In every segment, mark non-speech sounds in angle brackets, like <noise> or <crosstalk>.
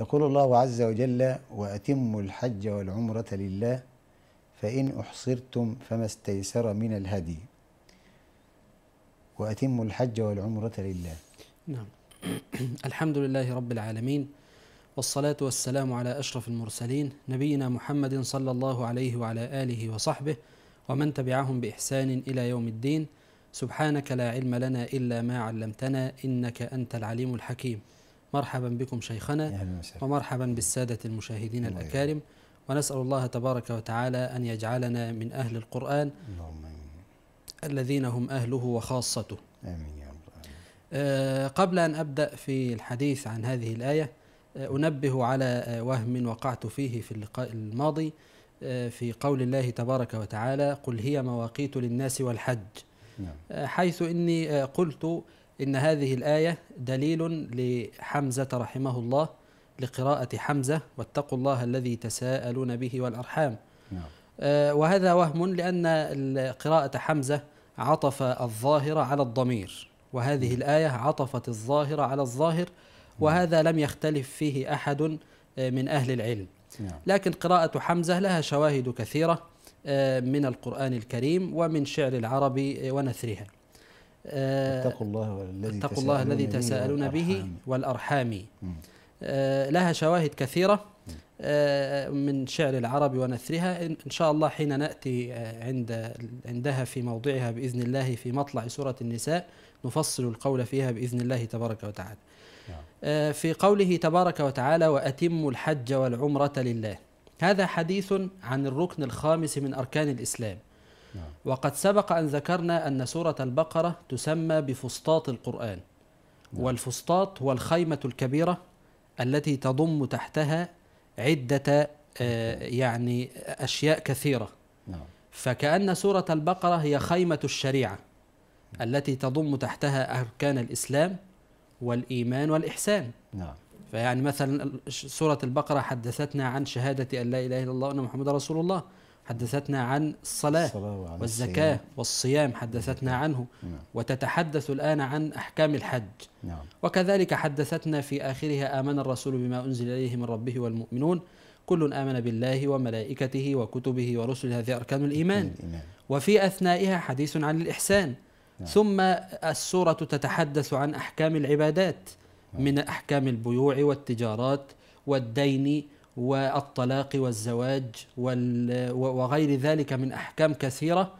يقول الله عز وجل وأتموا الحج والعمرة لله فإن أحصرتم فما استيسر من الهدي. وأتموا الحج والعمرة لله. نعم. <clears throat> الحمد لله رب العالمين والصلاة والسلام على أشرف المرسلين نبينا محمد صلى الله عليه وعلى آله وصحبه ومن تبعهم بإحسان إلى يوم الدين. سبحانك لا علم لنا إلا ما علمتنا إنك أنت العليم الحكيم. مرحبا بكم شيخنا ومرحبا بالسادة المشاهدين الأكارم. ونسأل الله تبارك وتعالى أن يجعلنا من أهل القرآن الذين هم أهله وخاصته. آمين يا. آه، قبل أن أبدأ في الحديث عن هذه الآية آه، أنبه على آه، وهم وقعت فيه في اللقاء الماضي في قول الله تبارك وتعالى قل هي مواقيت للناس والحج. نعم. حيث إني قلت إن هذه الآية دليل لحمزة رحمه الله لقراءة حمزة واتقوا الله الذي تساءلون به والأرحام. نعم. آه، وهذا وهم لأن قراءة حمزة عطف الظاهر على الضمير وهذه الآية عطفت الظاهر على الظاهر وهذا لم يختلف فيه أحد آه، من أهل العلم. نعم. لكن قراءة حمزة لها شواهد كثيرة آه، من القرآن الكريم ومن شعر العرب ونثرها. اتقوا الله الذي اتقوا الله الذي تساءلون به والأرحام. آه، لها شواهد كثيرة. آه، من شعر العرب ونثرها. إن شاء الله حين نأتي آه، عند عندها في موضعها بإذن الله في مطلع سورة النساء نفصل القول فيها بإذن الله تبارك وتعالى. نعم. آه، في قوله تبارك وتعالى وأتموا الحج والعمرة لله. هذا حديث عن الركن الخامس من أركان الإسلام. وقد سبق أن ذكرنا أن سورة البقرة تسمى بفسطاط القرآن. نعم. والفسطاط هو الخيمة الكبيرة التي تضم تحتها عدة آه، يعني أشياء كثيرة. نعم. فكأن سورة البقرة هي خيمة الشريعة التي تضم تحتها أركان الإسلام والإيمان والإحسان. نعم. فيعني مثلا سورة البقرة حدثتنا عن شهادة أن لا إله إلا الله وأن محمد رسول الله. حدثتنا عن الصلاة الصلاة والزكاة الصيام. والصيام حدثتنا عنه. نعم. وتتحدث الآن عن أحكام الحج. نعم. وكذلك حدثتنا في آخرها آمن الرسول بما أنزل إليه من ربه والمؤمنون. كل آمن بالله وملائكته وكتبه ورسله. هذه أركان الإيمان. الإيمان. وفي أثنائها حديث عن الإحسان. نعم. ثم السورة تتحدث عن أحكام العبادات من أحكام البيوع والتجارات والدين والطلاق والزواج وال- وغير ذلك من أحكام كثيرة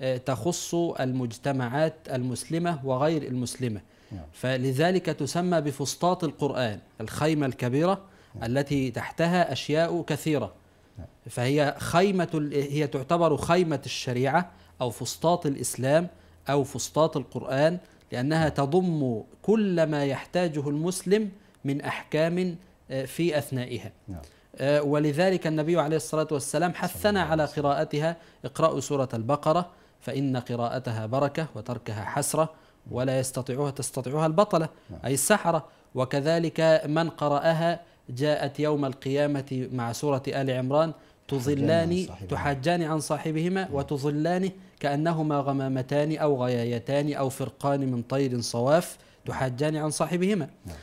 آه، تخص المجتمعات المسلمة وغير المسلمة. نعم. فلذلك تسمى بفسطاط القرآن الخيمة الكبيرة التي تحتها أشياء كثيرة. نعم. فهي خيمة ال- هي تعتبر خيمة الشريعة أو فسطاط الإسلام أو فسطاط القرآن لأنها تضم كل ما يحتاجه المسلم من أحكام آه، في أثنائها. نعم. آه، ولذلك النبي عليه الصلاة والسلام حثنا على قراءتها. اقرأوا سورة البقرة فإن قراءتها بركة وتركها حسرة ولا يستطيعها تستطيعها البطلة أي السحرة. وكذلك من قرأها جاءت يوم القيامة مع سورة آل عمران تظلان. تحاجان عن صاحبهما. وتظلان كأنهما غمامتان أو غيايتان أو فرقان من طير صواف تحاجان عن صاحبهما. نعم.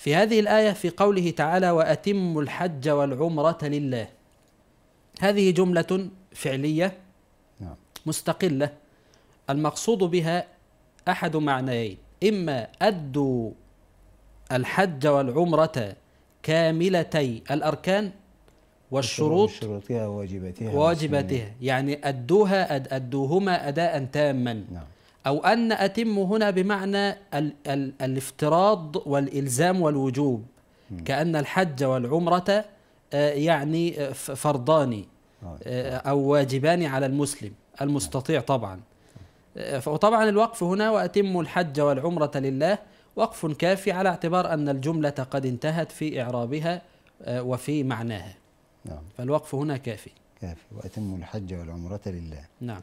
في هذه الآية في قوله تعالى وأتموا الحج والعمرة لله. هذه جملة فعلية نعم. مستقلة. المقصود بها أحد معنيين. إما أدوا الحج والعمرة كاملتي الأركان والشروط شروطها وواجباتها وواجباتها يعني أدوها أد أدوهما أداء تاما. نعم. أو أن أتم هنا بمعنى ال ال الافتراض والإلزام والوجوب. كأن الحج والعمرة آه، يعني آه، فرضان آه. أو واجبان على المسلم المستطيع طبعا. آه، وطبعا الوقف هنا وأتم الحج والعمرة لله وقف كافي على اعتبار أن الجملة قد انتهت في إعرابها وفي معناها. نعم. فالوقف هنا كافي. كافي. وأتموا الحج والعمرة لله. نعم.